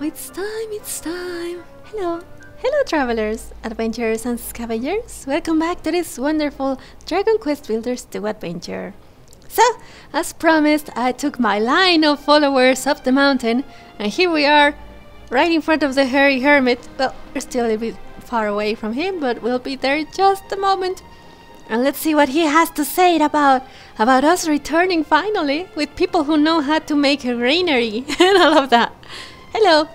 Oh, it's time, it's time. Hello. Hello, travelers, adventurers, and scavengers. Welcome back to this wonderful Dragon Quest Builders 2 adventure. So, as promised, I took my line of followers up the mountain, and here we are, right in front of the hairy hermit. Well, we're still a bit far away from him, but we'll be there in just a moment. And let's see what he has to say about about us returning finally with people who know how to make a granary and all of that. Hello.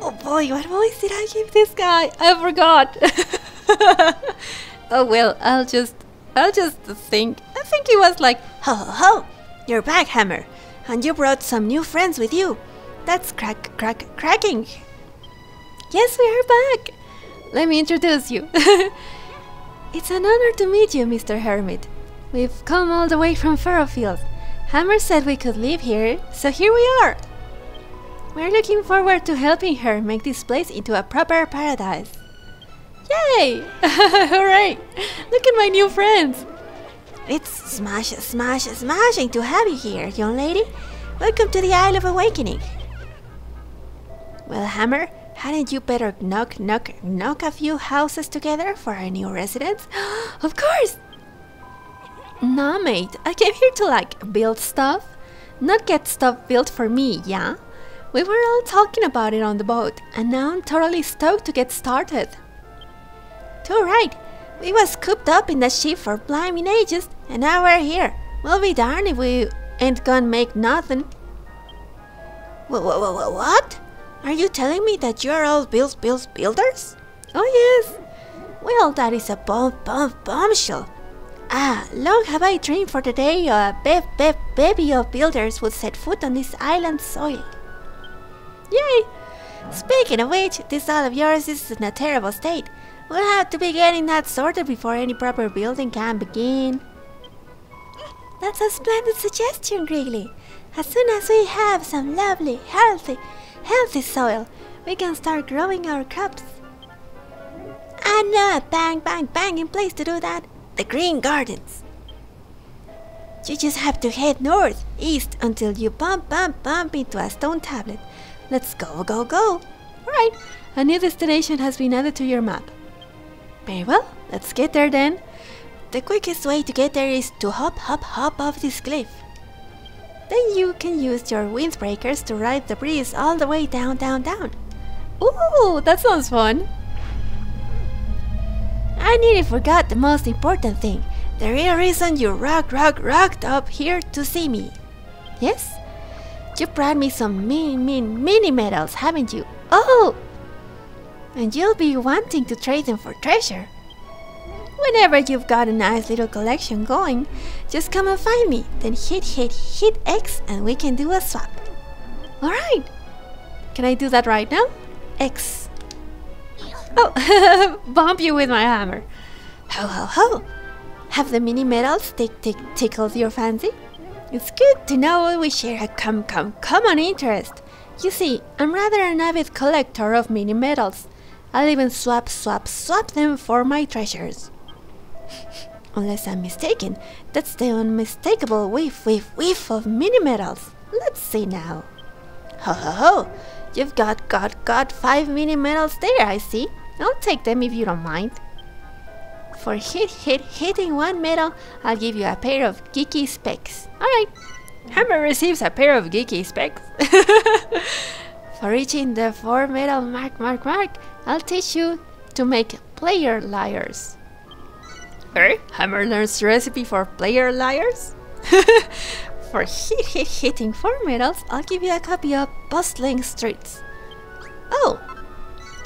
Oh boy, what voice did I give this guy? I forgot. oh well, I'll just I'll just think. I think he was like, Ho ho ho! You're back, Hammer, and you brought some new friends with you. That's crack crack cracking. Yes, we are back. Let me introduce you. it's an honor to meet you, Mr. Hermit. We've come all the way from Furrowfield. Hammer said we could live here, so here we are. We're looking forward to helping her make this place into a proper paradise. Yay! Hooray! Look at my new friends! It's smash, smash, smashing to have you here, young lady. Welcome to the Isle of Awakening. Well, Hammer, hadn't you better knock, knock, knock a few houses together for our new residents? of course! Nah, mate, I came here to like build stuff, not get stuff built for me, yeah? We were all talking about it on the boat, and now I'm totally stoked to get started. Too right. We was cooped up in the ship for blimey ages, and now we're here. We'll be darned if we ain't gonna make nothing. Wh wh wh what? Are you telling me that you're all build build builders? Oh yes. Well, that is a bomb bomb bombshell. Ah, long have I dreamed for the day a be be baby of builders would set foot on this island soil. Yay! Speaking of which, this isle of yours is in a terrible state. We'll have to be getting that sorted before any proper building can begin. That's a splendid suggestion, Griggly. As soon as we have some lovely, healthy, healthy soil, we can start growing our crops. And a bang, bang, banging place to do that. The Green Gardens. You just have to head north, east, until you bump, bump, bump into a stone tablet. Let's go, go, go. Alright, a new destination has been added to your map. Very well, let's get there then. The quickest way to get there is to hop, hop, hop off this cliff. Then you can use your windbreakers to ride the breeze all the way down, down, down. Ooh, that sounds fun. I nearly forgot the most important thing. The real reason you rock, rock, rocked up here to see me. Yes? You brought me some mean, mean mini medals, haven't you? Oh! And you'll be wanting to trade them for treasure. Whenever you've got a nice little collection going, just come and find me, then hit, hit, hit X and we can do a swap. Alright! Can I do that right now? X. Oh, bump you with my hammer. Ho ho ho! Have the mini medals tick tick tickled your fancy? It's good to know we share a com com common interest. You see, I'm rather an avid collector of mini medals. I'll even swap swap swap them for my treasures. Unless I'm mistaken, that's the unmistakable whiff whiff whiff of mini medals. Let's see now. Ho ho ho! You've got got got five mini medals there, I see. I'll take them if you don't mind. For hit hit hitting one medal, I'll give you a pair of geeky specs. Alright. Hammer receives a pair of geeky specs. For reaching the four medal mark mark mark, I'll teach you to make player lyres. Hey, Hammer learns recipe for player lyres? For hit hit hitting four medals, I'll give you a copy of Bustling Streets. Oh,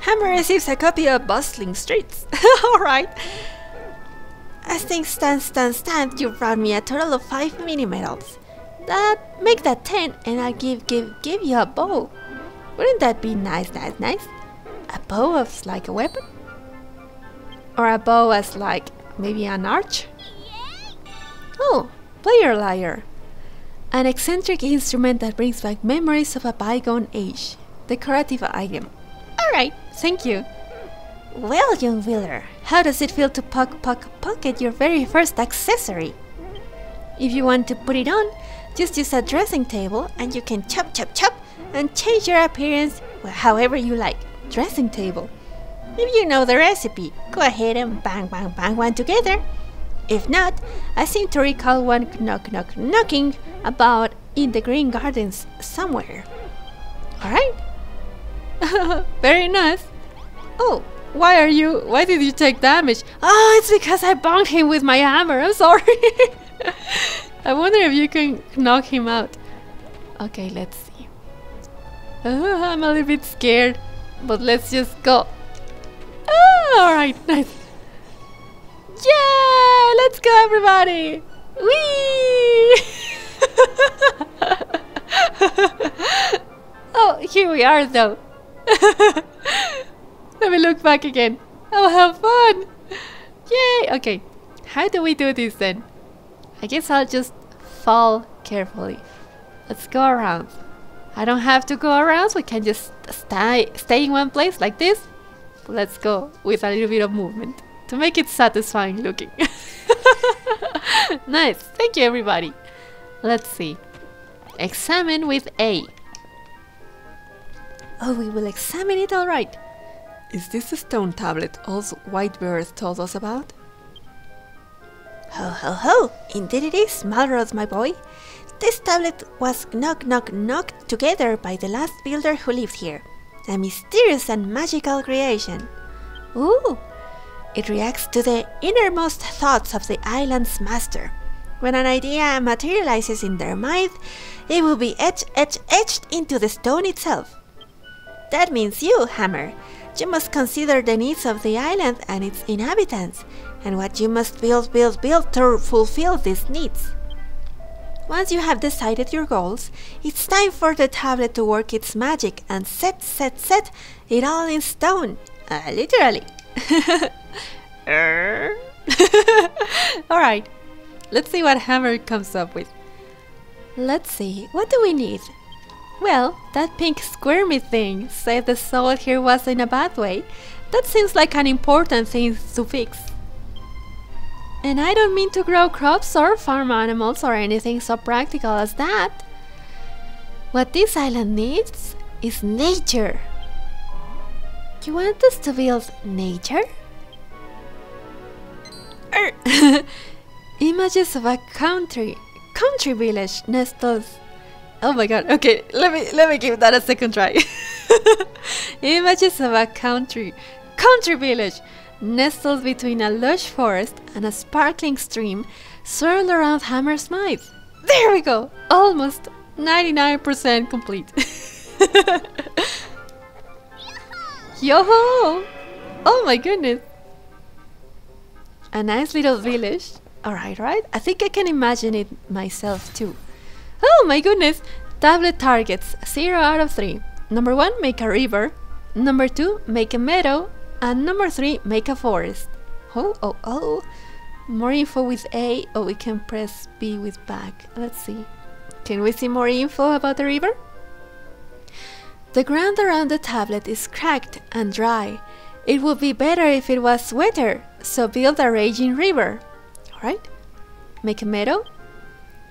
Hammer receives a copy of Bustling Streets. Alright. As things stand, stand, stand, you brought me a total of five mini medals. That make that ten, and I'll give, give, give you a bow. Wouldn't that be nice, nice, nice? A bow as like a weapon? Or a bow as like maybe an arch? Oh, player lyre. An eccentric instrument that brings back memories of a bygone age. Decorative item. Alright, thank you. Well, young Wheeler, how does it feel to puck puck pocket your very first accessory? If you want to put it on, just use a dressing table and you can chop chop chop and change your appearance however you like, dressing table. If you know the recipe, go ahead and bang bang bang one together. If not, I seem to recall one knock knock knocking about in the green gardens somewhere. Alright. Very nice. Oh, why are you why did you take damage? Oh, it's because I banged him with my hammer. I'm sorry. I wonder if you can knock him out. Okay, let's see. Uh, I'm a little bit scared, but let's just go. Ah, Alright, nice. Yeah! Let's go, everybody! Whee! oh, here we are, though. Let me look back again. Oh, have fun! Yay! Okay, how do we do this then? I guess I'll just fall carefully. Let's go around. I don't have to go around, we can just stay, stay in one place like this. Let's go with a little bit of movement to make it satisfying looking. nice, thank you everybody. Let's see. Examine with A. Oh, we will examine it alright. Is this the stone tablet also White Bear told us about? Ho ho ho! Indeed it is, Malroth, my boy. This tablet was knock knock knocked together by the last builder who lived here. A mysterious and magical creation. Ooh! It reacts to the innermost thoughts of the island's master. When an idea materializes in their mind, it will be etched, etched, etched into the stone itself. That means you, Hammer. You must consider the needs of the island and its inhabitants, and what you must build, build, build to fulfill these needs. Once you have decided your goals, it's time for the tablet to work its magic and set, set, set it all in stone. Uh, literally. Alright, let's see what Hammer comes up with. Let's see, what do we need? Well, that pink squirmy thing said the soil here was in a bad way. That seems like an important thing to fix. And I don't mean to grow crops or farm animals or anything so practical as that. What this island needs is nature. You want us to build nature? Er, Images of a country, country village nestled. Oh my god. Okay, let me let me give that a second try. Images of a country, country village nestled between a lush forest and a sparkling stream, swirled around Hammer's Mine. There we go. Almost 99% complete. Yo-ho! Oh my goodness! A nice little village. Alright, right? I think I can imagine it myself too. Oh my goodness! Tablet targets 0 out of 3. Number 1, make a river. Number 2, make a meadow. And number 3, make a forest. Oh, oh, oh. More info with A, or we can press B with back. Let's see. Can we see more info about the river? The ground around the tablet is cracked and dry. It would be better if it was wetter, so build a raging river. Alright? Make a meadow.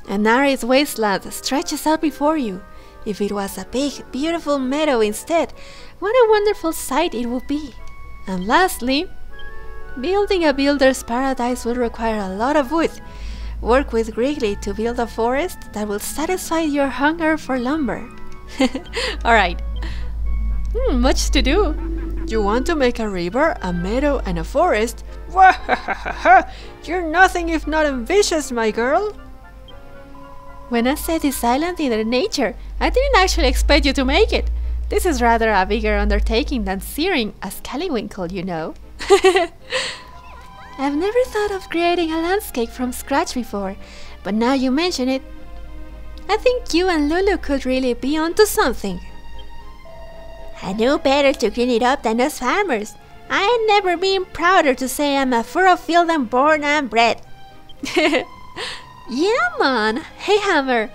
An arid wasteland stretches out before you. If it was a big, beautiful meadow instead, what a wonderful sight it would be. And lastly, building a builder's paradise will require a lot of wood. Work with Griggly to build a forest that will satisfy your hunger for lumber. Alright. Hmm, much to do. You want to make a river, a meadow, and a forest? You're nothing if not ambitious, my girl. When I said this island needed nature, I didn't actually expect you to make it. This is rather a bigger undertaking than searing a scallywinkle, you know. I've never thought of creating a landscape from scratch before, but now you mention it, I think you and Lulu could really be onto something. I know better to clean it up than us farmers. I ain't never been prouder to say I'm a Furrowfield and born and bred. yeah, man. Hey, Hammer.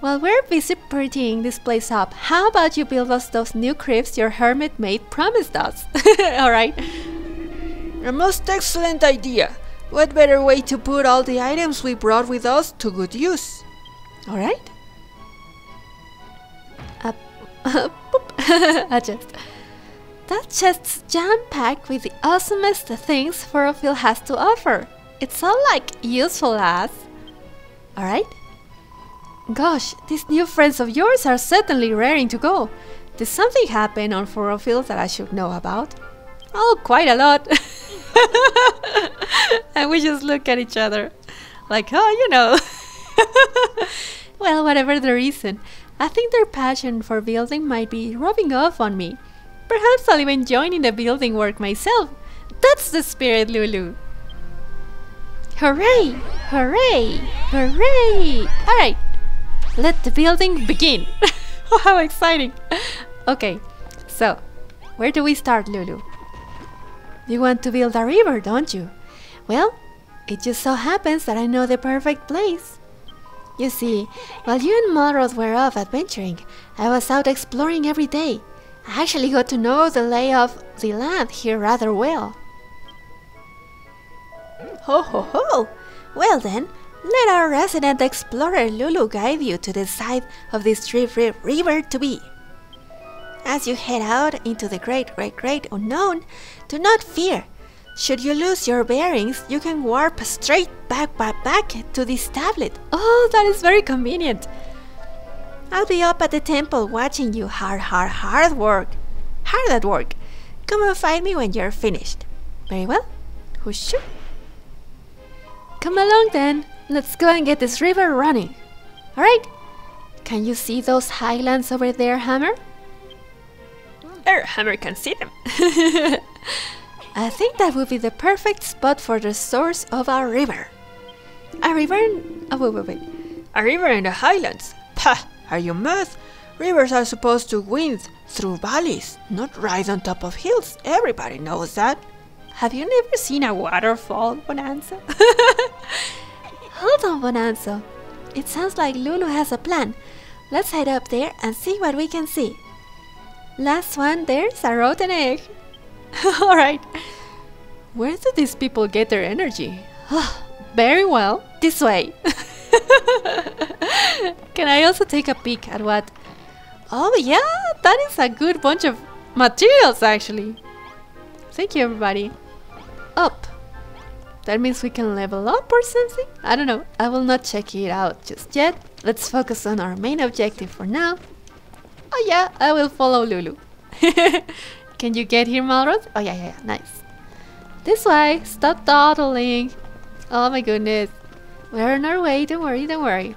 While we're busy prettying this place up, how about you build us those new cribs your hermit maid promised us? Alright. A most excellent idea. What better way to put all the items we brought with us to good use? Alright. Uh, a chest. That chest's jam-packed with the awesomest things Furrowfield has to offer. It's all like useful as. Alright? Gosh, these new friends of yours are certainly raring to go. Did something happen on Furrowfield that I should know about? Oh, quite a lot. and we just look at each other like, oh, you know. well, whatever the reason, I think their passion for building might be rubbing off on me. Perhaps I'll even join in the building work myself. That's the spirit, Lulu. Hooray! Hooray! Hooray! Alright, let the building begin. how exciting! Okay, so where do we start, Lulu? You want to build a river, don't you? Well, it just so happens that I know the perfect place. You see, while you and Malroth were off adventuring, I was out exploring every day. I actually got to know the lay of the land here rather well. Ho ho ho! Well then, let our resident explorer Lulu guide you to the side of this river, river to be. As you head out into the great, great, great unknown, do not fear. Should you lose your bearings, you can warp straight back, back, back to this tablet. Oh, that is very convenient. I'll be up at the temple watching you hard, hard, hard work. Hard at work. Come and find me when you're finished. Very well. Whooshu. Come along then. Let's go and get this river running. Alright. Can you see those highlands over there, Hammer? Er, Hammer can see them. I think that would be the perfect spot for the source of our river. A river in... Oh, wait, wait, wait. A river in the highlands? Pah! Are you mad? Rivers are supposed to wind through valleys, not rise on top of hills. Everybody knows that. Have you never seen a waterfall, Bonanza? Hold on, Bonanza. It sounds like Lulu has a plan. Let's head up there and see what we can see. Last one, there's a rotten egg. Alright. Where do these people get their energy? Very well, this way. Can I also take a peek at what? Oh yeah, that is a good bunch of materials actually. Thank you everybody. Up. That means we can level up or something? I don't know. I will not check it out just yet. Let's focus on our main objective for now. Oh yeah, I will follow Lulu. Can you get here, Malroth? Oh yeah, yeah, yeah, nice. This way. Stop dawdling. Oh my goodness. We're on our way. Don't worry, don't worry.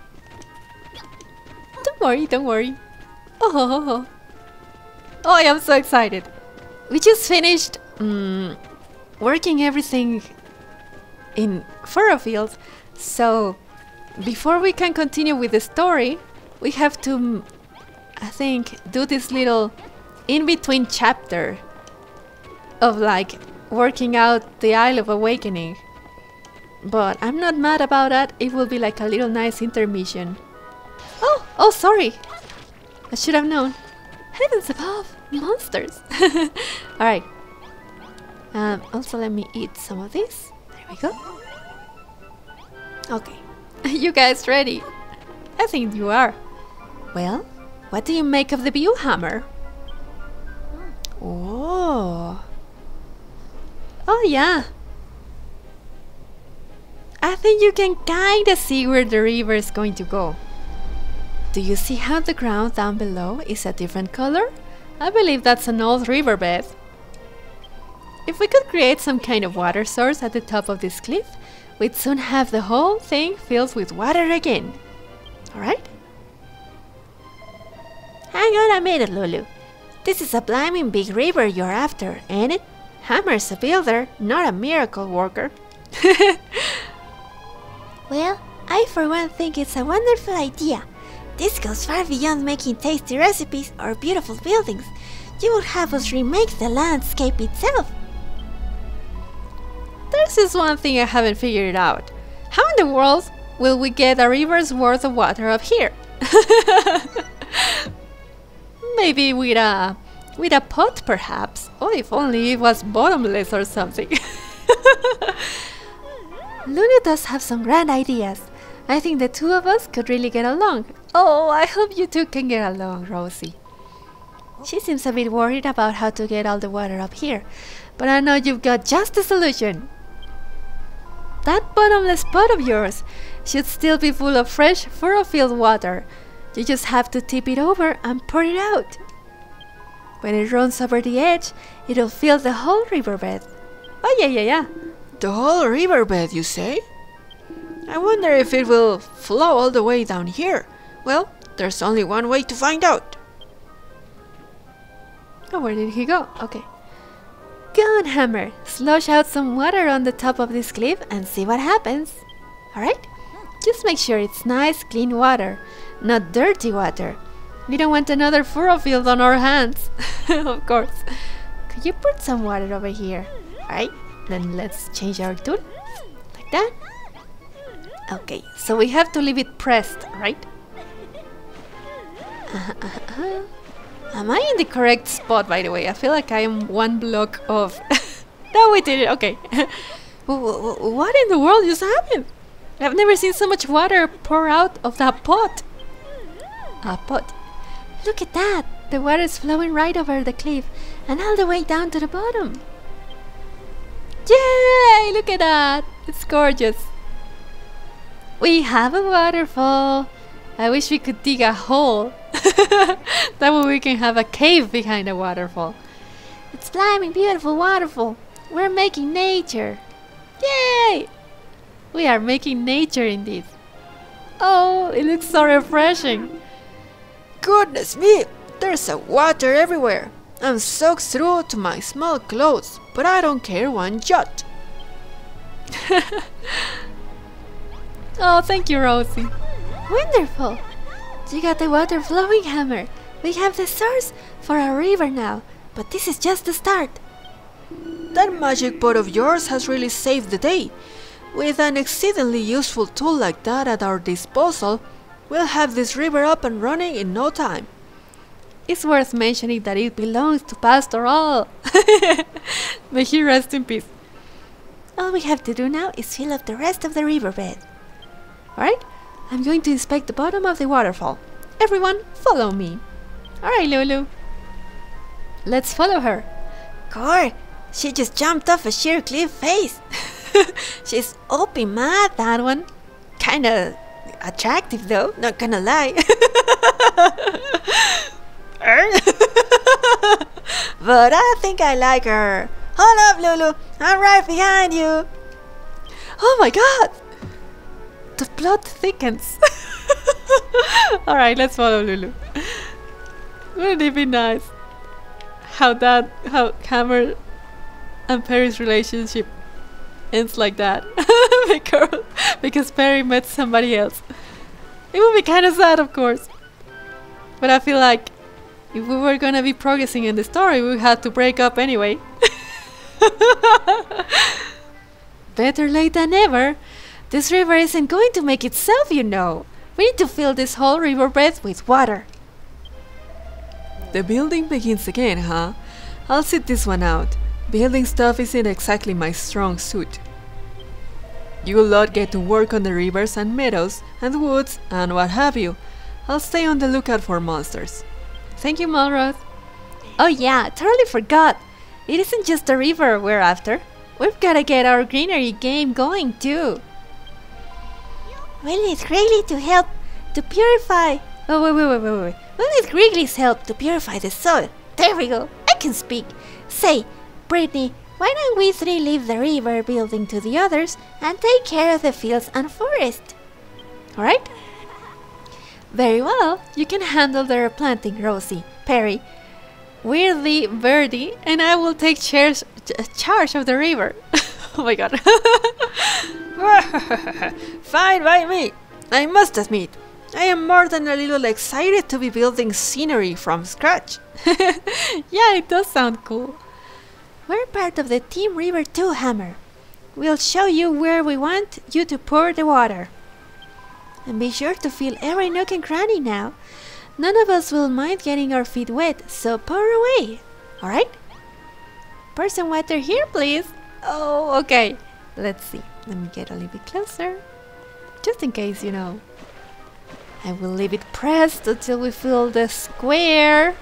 Don't worry, don't worry. Oh, oh, oh. oh I am so excited. We just finished um, working everything in Furrowfield. So before we can continue with the story, we have to, mm, I think, do this little in-between chapter of like working out the Isle of Awakening. But I'm not mad about that. It will be like a little nice intermission. Oh, oh, sorry. I should have known. Heavens above, monsters. All right. Um, also, let me eat some of this. There we go. Okay. you guys ready? I think you are. Well, what do you make of the view hammer? Oh. Oh, yeah. I think you can kinda see where the river is going to go. Do you see how the ground down below is a different color? I believe that's an old riverbed. If we could create some kind of water source at the top of this cliff, we'd soon have the whole thing filled with water again. Alright? Hang on a minute, Lulu. This is a blimey big river you're after, ain't it? Hammer's a builder, not a miracle worker. well, I for one think it's a wonderful idea. This goes far beyond making tasty recipes or beautiful buildings. You will have us remake the landscape itself. There's just one thing I haven't figured out. How in the world will we get a river's worth of water up here? Maybe with a with a pot perhaps. Oh if only it was bottomless or something. Lulu does have some grand ideas. I think the two of us could really get along. Oh, I hope you two can get along, Rosie. She seems a bit worried about how to get all the water up here, but I know you've got just the solution. That bottomless pot of yours should still be full of fresh Furrowfield water. You just have to tip it over and pour it out. When it runs over the edge, it'll fill the whole riverbed. Oh yeah, yeah, yeah. The whole riverbed, you say? I wonder if it will flow all the way down here. Well, there's only one way to find out. Oh, where did he go? Okay. Go on, Hammer. Slosh out some water on the top of this cliff and see what happens. Alright? Just make sure it's nice, clean water, not dirty water. We don't want another Furrowfield on our hands. of course. Could you put some water over here? Alright, then let's change our tool. Like that. Okay, so we have to leave it pressed, right? Uh, uh, uh. Am I in the correct spot, by the way? I feel like I am one block off. no, we did it. Okay. what in the world just happened? I've never seen so much water pour out of that pot. A pot. Look at that! The water is flowing right over the cliff and all the way down to the bottom. Yay! Look at that! It's gorgeous. We have a waterfall. I wish we could dig a hole that way we can have a cave behind a waterfall. It's climbing beautiful waterfall. We're making nature. Yay! We are making nature indeed. Oh, it looks so refreshing. Goodness me! There's a water everywhere. I'm soaked through to my small clothes, but I don't care one jot. oh, thank you, Rosie. Wonderful. You got the water flowing hammer. We have the source for our river now, but this is just the start. That magic pot of yours has really saved the day. With an exceedingly useful tool like that at our disposal, we'll have this river up and running in no time. It's worth mentioning that it belongs to Pastor All. May he rest in peace. All we have to do now is fill up the rest of the riverbed. Alright? I'm going to inspect the bottom of the waterfall. Everyone, follow me. Alright, Lulu. Let's follow her. Core, she just jumped off a sheer cliff face. She's open mad, that one. Kinda attractive though, not gonna lie. but I think I like her. Hold up, Lulu. I'm right behind you. Oh my god! The plot thickens. Alright, let's follow Lulu. Wouldn't it be nice? How that, how Cameron and Perry's relationship ends like that. because, because Perry met somebody else. It would be kind of sad, of course. But I feel like if we were gonna be progressing in the story, we had to break up anyway. Better late than never. This river isn't going to make itself, you know. We need to fill this whole riverbed with water. The building begins again, huh? I'll sit this one out. Building stuff isn't exactly my strong suit. You lot get to work on the rivers and meadows and woods and what have you. I'll stay on the lookout for monsters. Thank you, Malroth. Oh yeah, totally forgot. It isn't just the river we're after. We've gotta get our greenery game going too. We need Wrigley to help to purify. Oh, wait, wait, wait, wait, wait. We need Wrigley's help to purify the soil. There we go. I can speak. Say, Brittany, why don't we three leave the river building to the others and take care of the fields and forest? Alright? Very well. You can handle the replanting, Rosie, Perry, We're the Birdie, and I will take charge of the river. oh my god. Fine by me. I must admit, I am more than a little excited to be building scenery from scratch. yeah, it does sound cool. We're part of the Team River 2 Hammer. We'll show you where we want you to pour the water. And be sure to fill every nook and cranny now. None of us will mind getting our feet wet, so pour away. Alright? Pour some water here, please. Oh, okay. Let's see. Let me get a little bit closer. Just in case, you know. I will leave it pressed until we fill the square.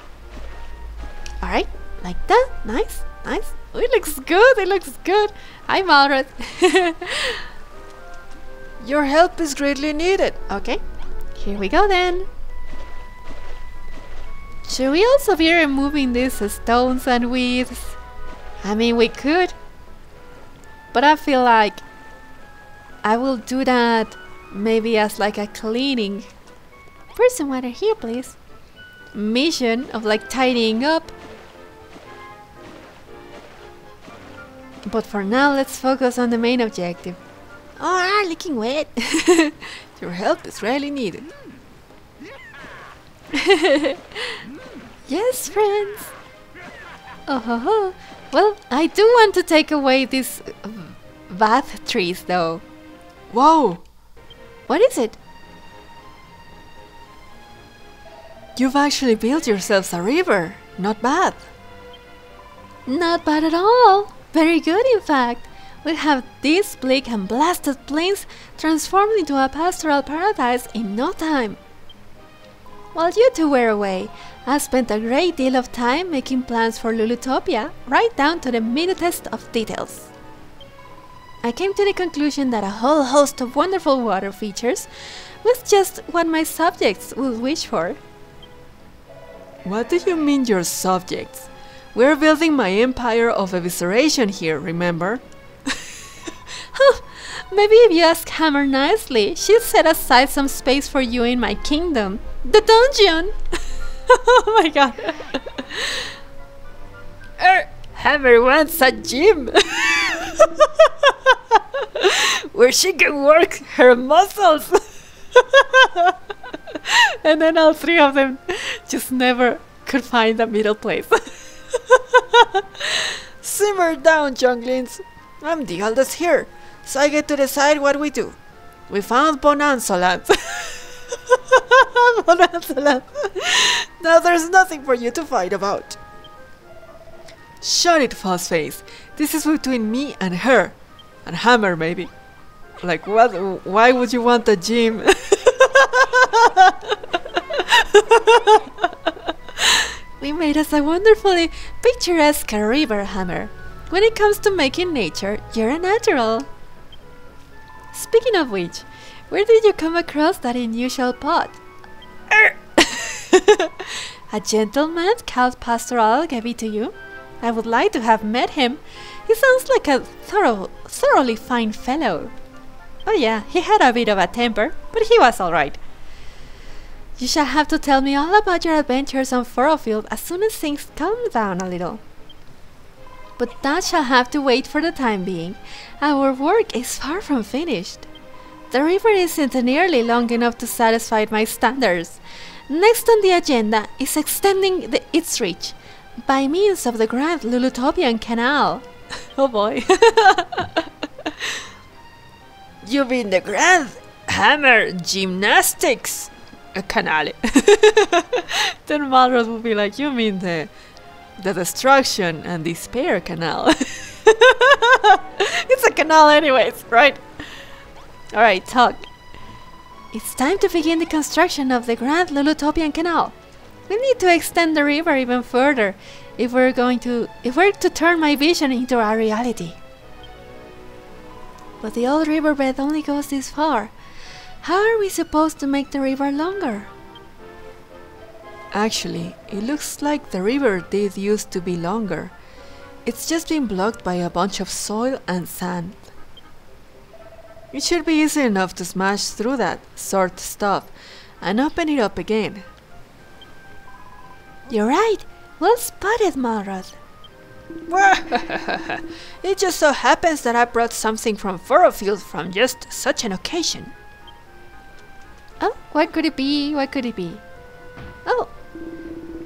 Alright, like that. Nice, nice. Oh, it looks good, it looks good. Hi, Malroth. Your help is greatly needed. Okay, here we go then. Should we also be removing these stones and weeds? I mean, we could. But I feel like I will do that maybe as like a cleaning. Pour some water here, please. Mission of like tidying up. But for now, let's focus on the main objective. Oh, ah, looking wet. Your help is really needed. yes, friends. Oh, ho, ho. Well, I do want to take away uh, bath trees, though. Whoa! What is it? You've actually built yourselves a river. Not bad. Not bad at all. Very good, in fact. We have these bleak and blasted plains transformed into a pastoral paradise in no time. While you two were away, I spent a great deal of time making plans for Lulutopia, right down to the minutest of details. I came to the conclusion that a whole host of wonderful water features was just what my subjects would wish for. What do you mean your subjects? We're building my empire of evisceration here, remember? Maybe if you ask Hammer nicely, she'll set aside some space for you in my kingdom. The dungeon! oh my god. er, Hammer wants a gym! Where she can work her muscles! and then all three of them just never could find a middle place. Simmer down, junglings. I'm the oldest here, so I get to decide what we do. We found Bonanza Land. Now there's nothing for you to fight about. Shut it, Fuzzface. This is between me and her. And Hammer, maybe. Like, what? Why would you want a gym? we made us a wonderfully picturesque river hammer. When it comes to making nature, you're a natural. Speaking of which, where did you come across that unusual pot? Er. a gentleman called Pastoral gave it to you? I would like to have met him. He sounds like a thorough, thoroughly fine fellow. Oh yeah, he had a bit of a temper, but he was alright. You shall have to tell me all about your adventures on Furrowfield as soon as things calm down a little. But that shall have to wait for the time being. Our work is far from finished. The river isn't nearly long enough to satisfy my standards. Next on the agenda is extending the, its reach by means of the Grand Lulutopian Canal. oh boy. you mean the Grand Hammer Gymnastics Canale. then Malroth will be like, you mean the the destruction and despair canal. it's a canal anyways, right? Alright, talk. It's time to begin the construction of the Grand Lulutopian Canal. We need to extend the river even further if we're going to if we're to turn my vision into a reality. But the old riverbed only goes this far. How are we supposed to make the river longer? Actually, it looks like the river did used to be longer. It's just been blocked by a bunch of soil and sand. It should be easy enough to smash through that sort of stuff and open it up again. You're right. Well spotted, Malroth. it just so happens that I brought something from Furrowfield from just such an occasion. Oh, what could it be? What could it be? Oh,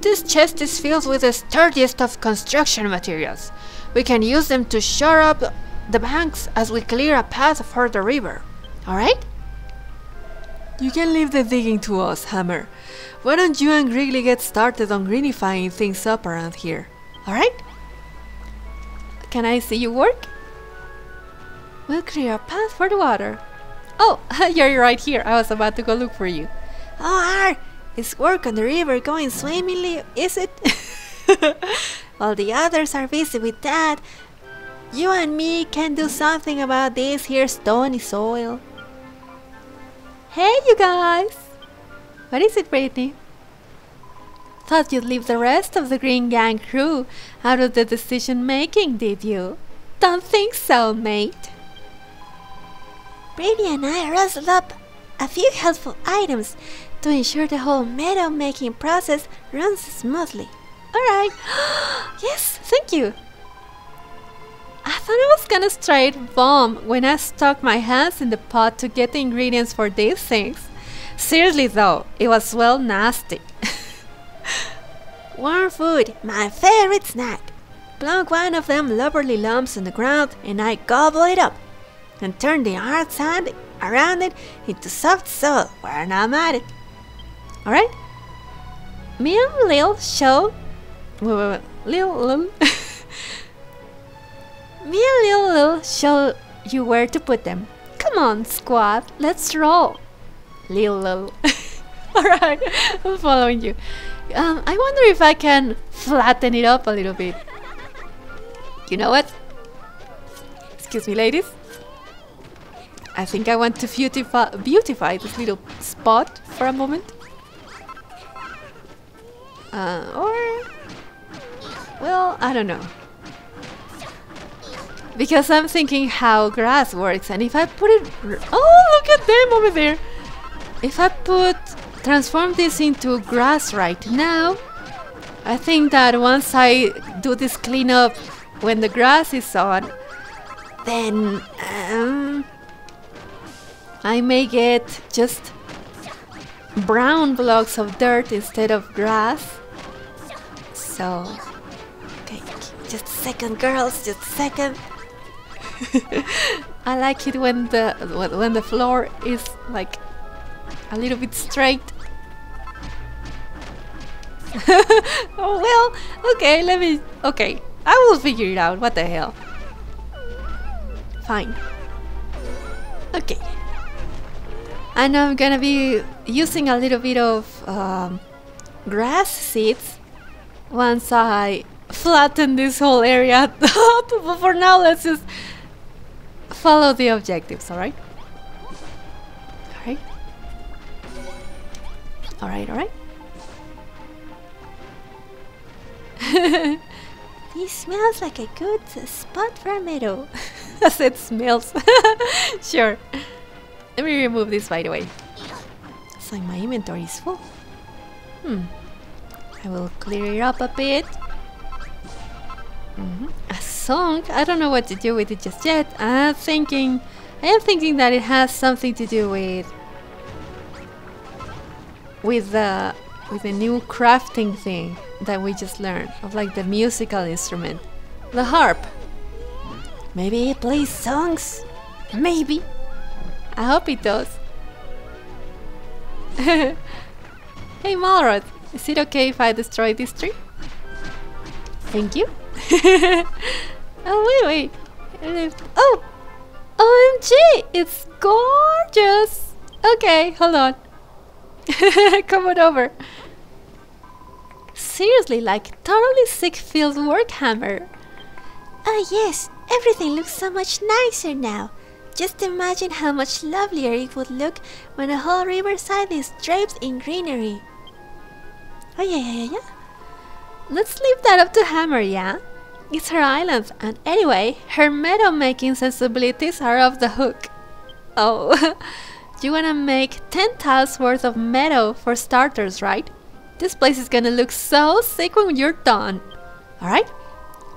this chest is filled with the sturdiest of construction materials. We can use them to shore up the banks as we clear a path for the river. Alright? You can leave the digging to us, Hammer. Why don't you and Griggly get started on greenifying things up around here? Alright? Can I see you work? We'll clear a path for the water. Oh, you're right here. I was about to go look for you. Oh, Ar, is work on the river going swimmingly, is it? While the others are busy with that, you and me can do something about this here stony soil. Hey, you guys! What is it, Brittany? Thought you'd leave the rest of the Green Gang crew out of the decision making, did you? Don't think so, mate. Brady and I rustled up a few helpful items to ensure the whole metal making process runs smoothly. Alright. yes, thank you. I thought I was gonna straight bomb when I stuck my hands in the pot to get the ingredients for these things. Seriously though, it was well nasty. Warm food, my favorite snack. Plunk one of them lubberly lumps on the ground and I gobble it up and turn the hard sand around it into soft soil where I'm at it. Alright? Me and Lil show. Lil, Lil. Me and Lil, Lil show you where to put them. Come on, squad, let's roll. Lil. Alright, I'm following you. Um, I wonder if I can flatten it up a little bit. You know what? Excuse me, ladies. I think I want to beautify, beautify this little spot for a moment. Uh, or... Well, I don't know. Because I'm thinking how grass works and if I put it... Oh, look at them over there! If I put transform this into grass right now. I think that once I do this cleanup when the grass is on, then um, I may get just brown blocks of dirt instead of grass. So, okay, just a second, girls, just a second. I like it when the when the floor is like a little bit straight oh, well, okay, let me... Okay, I will figure it out. What the hell? Fine. Okay. And I'm gonna be using a little bit of um, grass seeds once I flatten this whole area but for now, let's just follow the objectives? Alright. Alright, alright. this smells like a good spot for a meadow. As it smells. sure. Let me remove this by the way. It's like my inventory is full. Hmm. I will clear it up a bit. Mm -hmm. A song? I don't know what to do with it just yet. I'm thinking... I am thinking that it has something to do with... With the... With the new crafting thing that we just learned of like the musical instrument, the harp. Maybe it plays songs. Maybe. I hope it does. hey Malroth, is it okay if I destroy this tree? Thank you. oh wait, wait. Uh, oh, OMG, it's gorgeous. Okay, hold on. Come on over seriously like totally sick filled Warhammer. Oh yes, everything looks so much nicer now. Just imagine how much lovelier it would look when the whole riverside is draped in greenery. Oh yeah, yeah, yeah, yeah. Let's leave that up to Hammer, yeah? It's her island, and anyway, her metal making sensibilities are off the hook. Oh, you wanna make 10 tiles worth of meadow for starters, right? This place is gonna look so sick when you're done. Alright?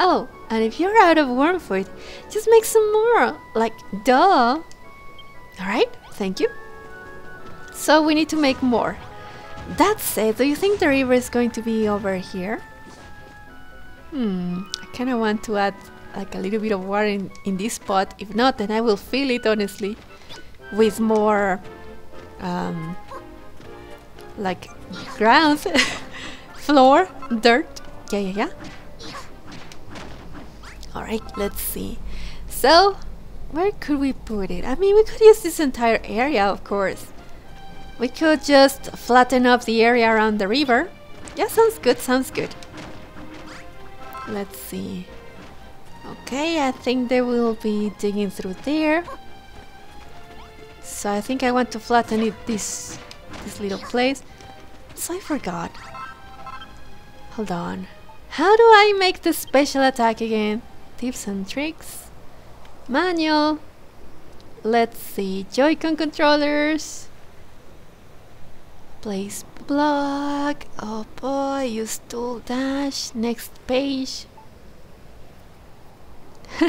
Oh, and if you're out of worm food, just make some more. Like, duh. Alright, thank you. So we need to make more. That said, do you think the river is going to be over here? Hmm, I kinda want to add like a little bit of water in, in this spot. If not, then I will fill it honestly with more um, like ground, floor, dirt. Yeah, yeah, yeah. Alright, let's see. So, where could we put it? I mean, we could use this entire area, of course. We could just flatten up the area around the river. Yeah, sounds good, sounds good. Let's see. Okay, I think they will be digging through there. So I think I want to flatten it this this little place. So I forgot. Hold on. How do I make the special attack again? Tips and tricks. Manual. Let's see. Joy-Con controllers. Place block. Oh boy. Use tool dash. Next page.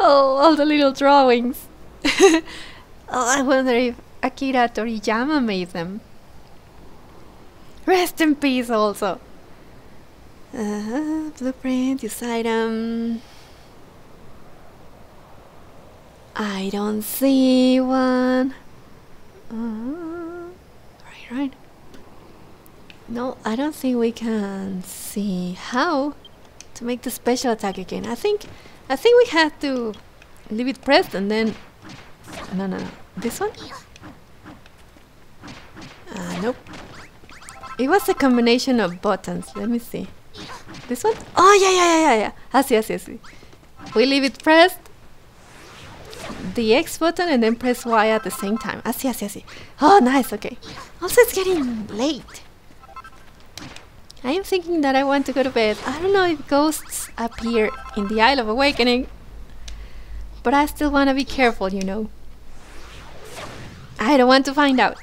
oh, all the little drawings. oh, I wonder if Akira Toriyama made them. Rest in peace, also. Uh, blueprint, use item. I don't see one. Uh, right, right. No, I don't think we can see how to make the special attack again. I think, I think we have to leave it pressed and then. No, no, no. This one? Uh, nope. It was a combination of buttons. Let me see. This one? Oh, yeah, yeah, yeah, yeah, yeah. I see, I see, I see. We leave it pressed. The X button and then press Y at the same time. I see, I see, I see. Oh, nice, okay. Also, it's getting late. I am thinking that I want to go to bed. I don't know if ghosts appear in the Isle of Awakening. But I still want to be careful, you know. I don't want to find out.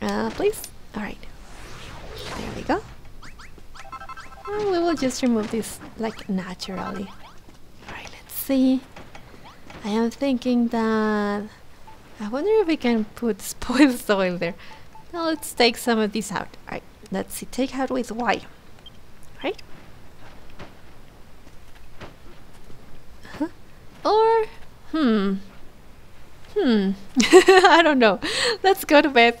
Uh, please? Alright. There we go. And we will just remove this like naturally. Alright, let's see. I am thinking that... I wonder if we can put spoiled soil there. Now let's take some of this out. Alright, let's see. Take out with Y. Right? Huh? Or... Hmm. Hmm. I don't know. Let's go to bed.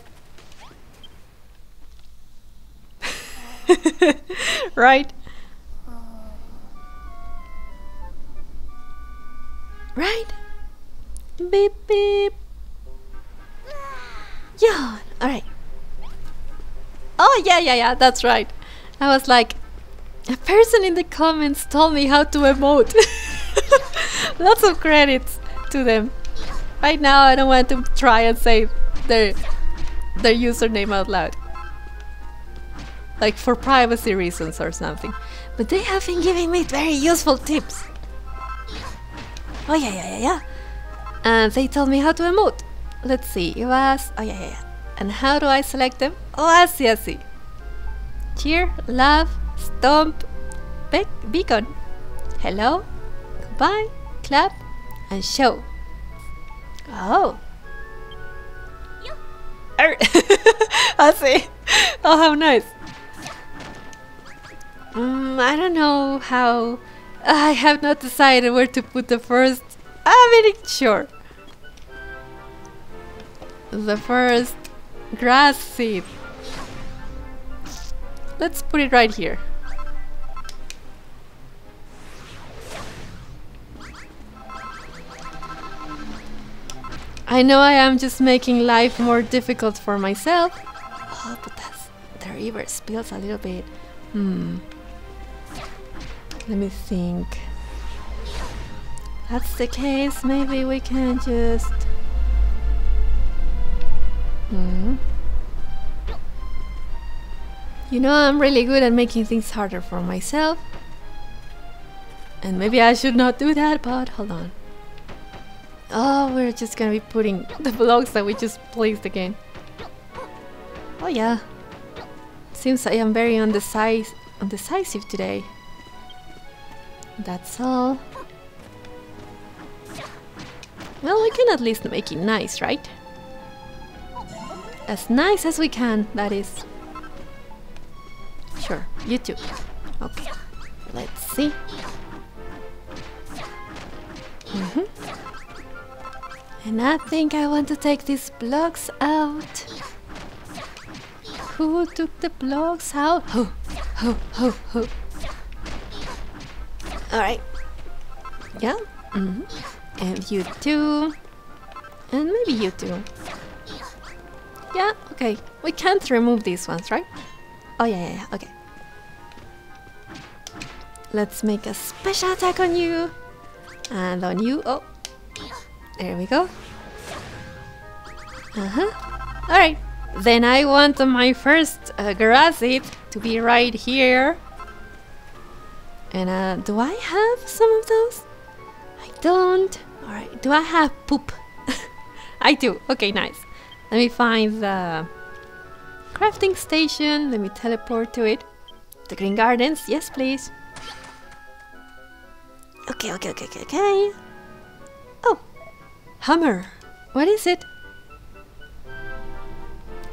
right? Right? Beep beep. Yeah, alright. Oh, yeah, yeah, yeah, that's right. I was like, a person in the comments told me how to emote. Lots of credits to them. Right now, I don't want to try and say their their username out loud like for privacy reasons or something. But they have been giving me very useful tips. Oh yeah, yeah, yeah, yeah. And they told me how to emote. Let's see, it was... Oh yeah, yeah, yeah. And how do I select them? Oh, I see, I see. Cheer, laugh, stomp, be beacon. Hello, goodbye, clap, and show. Oh. I see. Oh, how nice. Mm, I don't know how. I have not decided where to put the first. I'm very sure. The first grass seed. Let's put it right here. I know I am just making life more difficult for myself. Oh, but that's the river spills a little bit. Hmm. Let me think. That's the case, maybe we can just... Hmm. You know, I'm really good at making things harder for myself. And maybe I should not do that, but hold on. Oh, we're just gonna be putting the blocks that we just placed again. Oh yeah. Seems I am very undecisive, undecisive today. That's all. Well, we can at least make it nice, right? As nice as we can, that is. Sure, you too. Okay, let's see. Mm -hmm. And I think I want to take these blocks out. Who took the blocks out? Ho, ho, ho, ho. Alright. Yeah. Mm -hmm. And you too. And maybe you too. Yeah, okay. We can't remove these ones, right? Oh, yeah, yeah, yeah. Okay. let's make a special attack on you. And on you. Oh, there we go. Uh-huh. Alright. Then I want my first uh, grass seed to be right here. And uh, do I have some of those? I don't. Alright, do I have poop? I do. Okay, nice. Let me find the crafting station. Let me teleport to it. The Green Gardens. Yes, please. Okay, okay, okay, okay, okay. Hammer. What is it?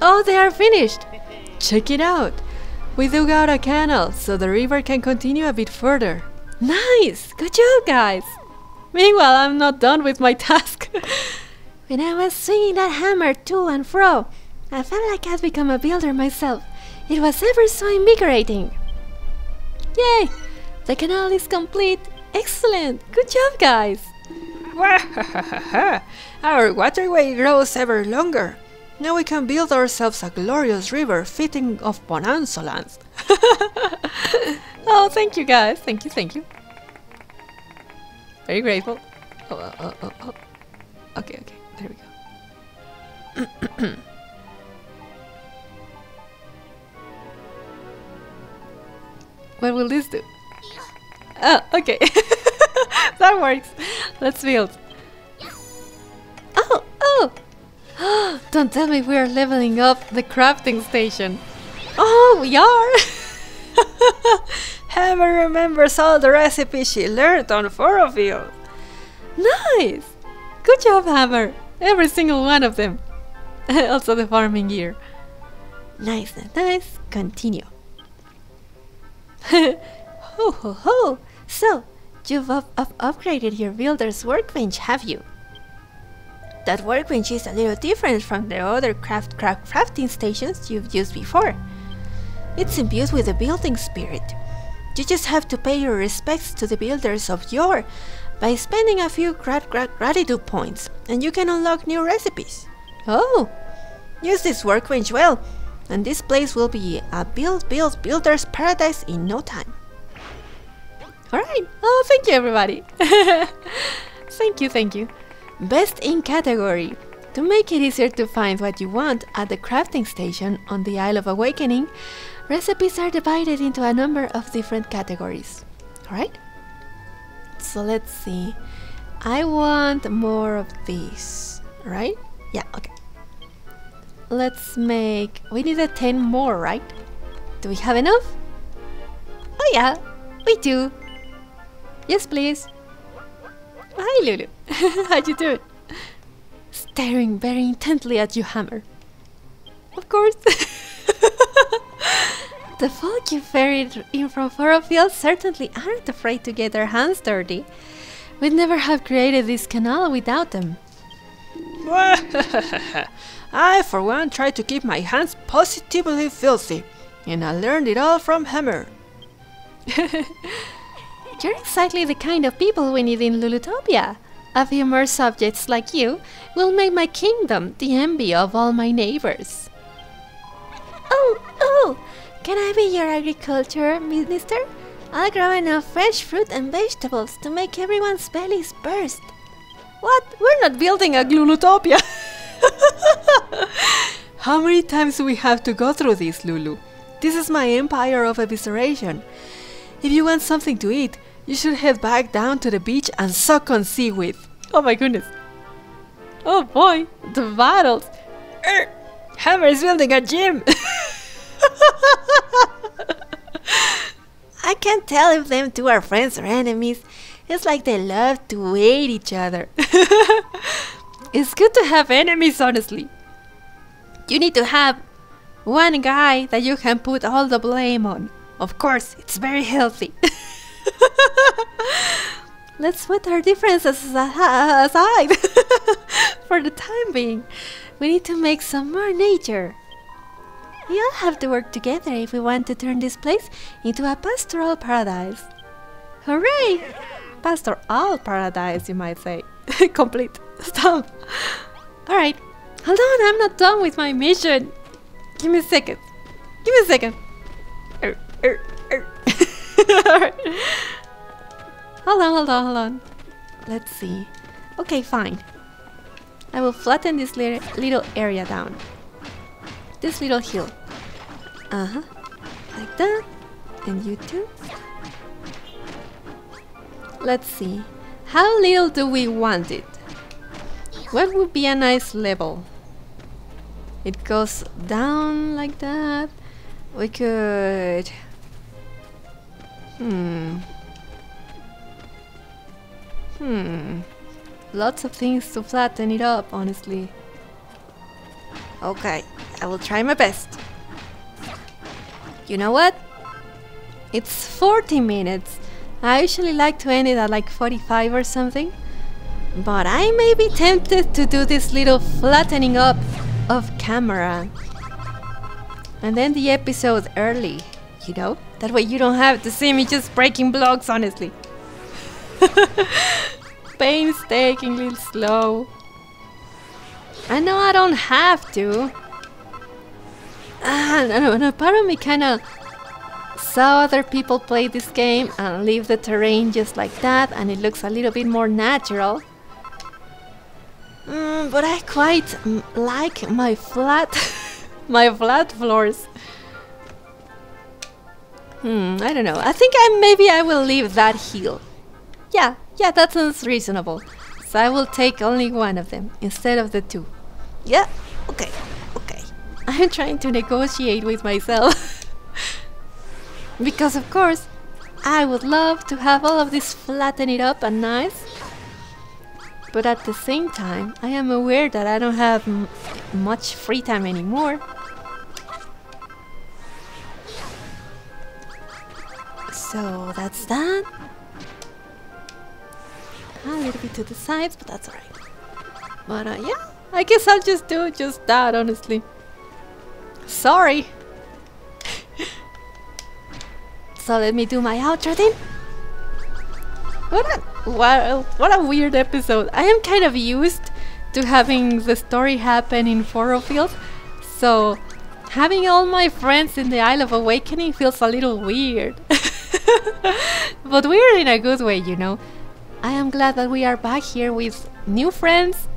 Oh, they are finished. Check it out. We dug out a canal so the river can continue a bit further. Nice. Good job, guys. Meanwhile, I'm not done with my task. when I was swinging that hammer to and fro, I felt like I'd become a builder myself. It was ever so invigorating. Yay! The canal is complete. Excellent. Good job, guys. Our waterway grows ever longer. Now we can build ourselves a glorious river fitting of Bonanza lands. oh, thank you, guys. Thank you, thank you. Very grateful. Oh, oh, oh, oh, oh. Okay, okay. There we go. what will this do? Oh, okay. that works. Let's build. Oh, oh! Don't tell me we are leveling up the crafting station. Oh, we are! Hammer remembers all the recipes she learned on Furrowfield. Nice! Good job, Hammer! Every single one of them. also the farming gear. Nice, nice. Continue. ho ho ho! So, you've up up upgraded your builder's workbench, have you? That workbench is a little different from the other craft craft crafting stations you've used before. It's imbued with the building spirit. You just have to pay your respects to the builders of yore by spending a few grat grat gratitude points, and you can unlock new recipes. Oh, use this workbench well, and this place will be a build build builder's paradise in no time. Alright. Oh, thank you, everybody. thank you, thank you. Best in category. To make it easier to find what you want at the crafting station on the Isle of Awakening, recipes are divided into a number of different categories. Alright? So let's see. I want more of these, right? Yeah, okay. Let's make. We need a 10 more, right? Do we have enough? Oh, yeah, we do. Yes, please. Hi, Lulu. How'd you doing? Staring very intently at you, Hammer. Of course. the folk you ferried in from Furrowfield certainly aren't afraid to get their hands dirty. We'd never have created this canal without them. I, for one, try to keep my hands positively filthy, and I learned it all from Hammer. You're exactly the kind of people we need in Lulutopia. A few more subjects like you will make my kingdom the envy of all my neighbors. Oh, oh! Can I be your agriculture minister? I'll grow enough fresh fruit and vegetables to make everyone's bellies burst. What? We're not building a Lulutopia! How many times do we have to go through this, Lulu? This is my empire of evisceration. If you want something to eat, you should head back down to the beach and suck on seaweed. Oh my goodness. Oh boy, the battles. Er, Hammer is building a gym. I can't tell if them two are friends or enemies. It's like they love to hate each other. it's good to have enemies, honestly. You need to have one guy that you can put all the blame on. Of course, it's very healthy. Let's put our differences aside for the time being. We need to make some more nature. We all have to work together if we want to turn this place into a pastoral paradise. Hooray! Pastoral paradise, you might say. Complete. Stop. Alright. Hold on, I'm not done with my mission. Give me a second. Give me a second. Er, er. hold on, hold on, hold on. Let's see. Okay, fine. I will flatten this little, little area down. This little hill. Uh-huh. Like that. And you too. Let's see. How little do we want it? What would be a nice level? It goes down like that. We could... Hmm. Hmm. Lots of things to flatten it up, honestly. Okay, I will try my best. You know what? It's 40 minutes. I usually like to end it at like 45 or something. But I may be tempted to do this little flattening up of camera. And then the episode early, you know? That way you don't have to see me just breaking blocks, honestly. Painstakingly slow. I know I don't have to. Ah, no, no, part of me kinda saw other people play this game and leave the terrain just like that and it looks a little bit more natural. Mm, but I quite like my flat, my flat floors. Hmm, I don't know. I think I maybe I will leave that hill. Yeah, yeah, that sounds reasonable. So I will take only one of them instead of the two. Yeah, okay, okay. I'm trying to negotiate with myself. because of course, I would love to have all of this flatten it up and nice. But at the same time, I am aware that I don't have much free time anymore. So that's that. A little bit to the sides, but that's alright. But uh, yeah, I guess I'll just do just that, honestly. Sorry. so let me do my outro then. What a what, what a weird episode. I am kind of used to having the story happen in Furrowfield, so having all my friends in the Isle of Awakening feels a little weird. but we're in a good way, you know. I am glad that we are back here with new friends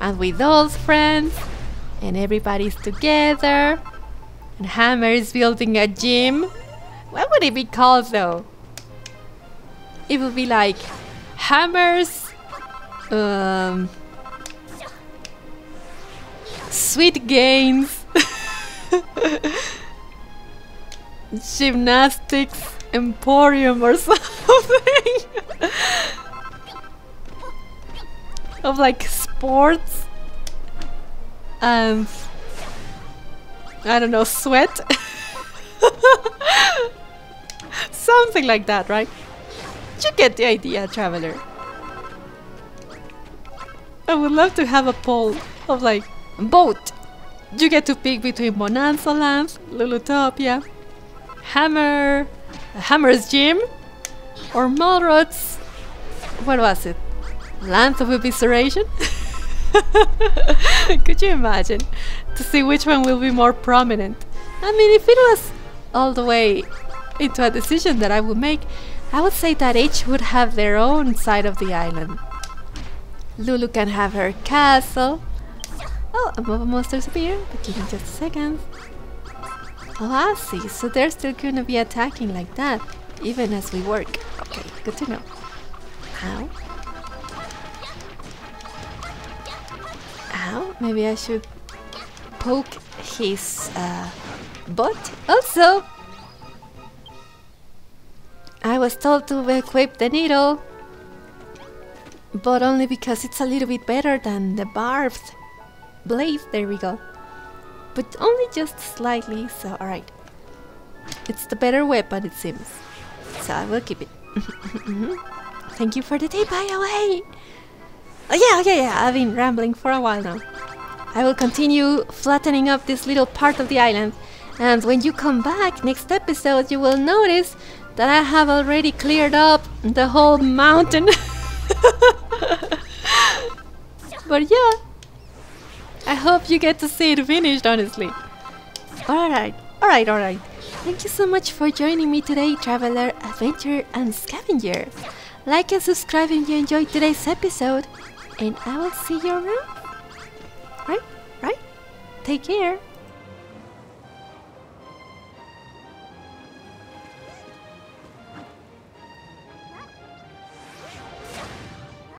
and with old friends and everybody's together and Hammer is building a gym. What would it be called though? It would be like Hammer's um, Sweet Gains Gymnastics Emporium or something. Of like sports and I don't know sweat. Something like that right? You get the idea traveler? I would love to have a poll of like boat. You get to pick between Bonanza Lands, Lulutopia, Hammer, Hammer's Gym, or Malroth's. What was it? Land of Evisceration? Could you imagine? To see which one will be more prominent. I mean, if it was all the way into a decision that I would make, I would say that each would have their own side of the island. Lulu can have her castle. Oh, a monsters appear, but give me just a second. Oh, see. So they're still gonna be attacking like that, even as we work. Okay, good to know. Ow. Ow. Maybe I should poke his uh, butt. Also, I was told to equip the needle, but only because it's a little bit better than the barbed blade. There we go but only just slightly, so alright. It's the better weapon, it seems. So I will keep it. Thank you for the tea, by the way! Oh yeah, oh, yeah, yeah, I've been rambling for a while now. I will continue flattening up this little part of the island, and when you come back next episode, you will notice that I have already cleared up the whole mountain. but yeah, I hope you get to see it finished, honestly. Alright, alright, alright. Thank you so much for joining me today, traveler, adventurer, and scavenger. Like and subscribe if you enjoyed today's episode, and I will see you around. Right? Right? Take care.